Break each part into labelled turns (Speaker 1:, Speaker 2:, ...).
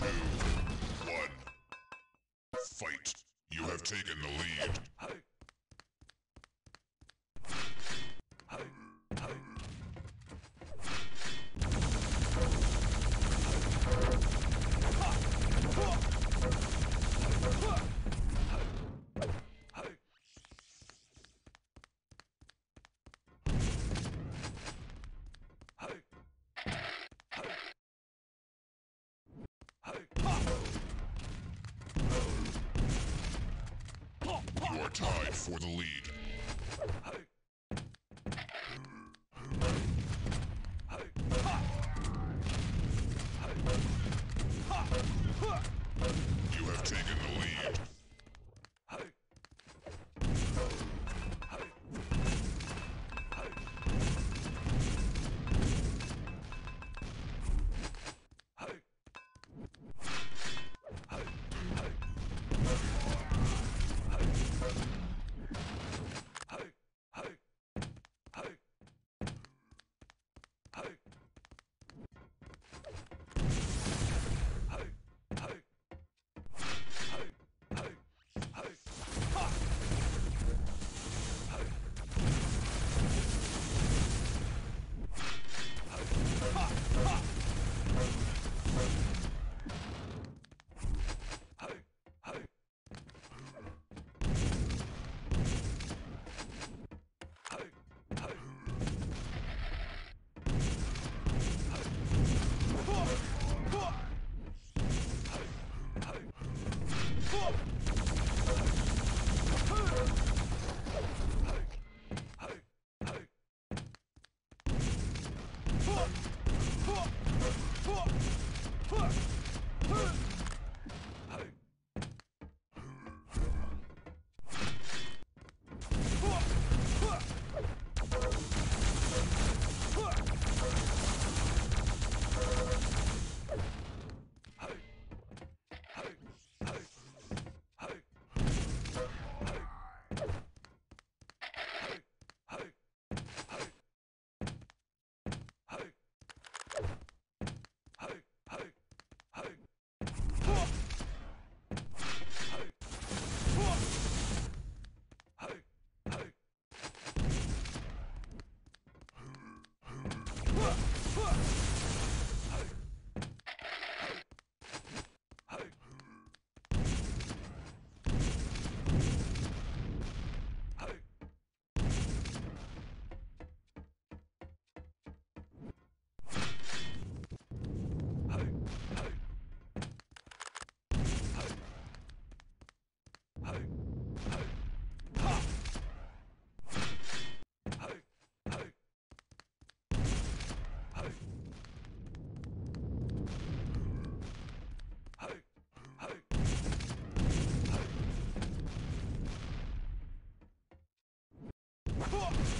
Speaker 1: two, one. Fight. You have taken the lead. Are tied for the lead.
Speaker 2: Huh!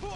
Speaker 2: 破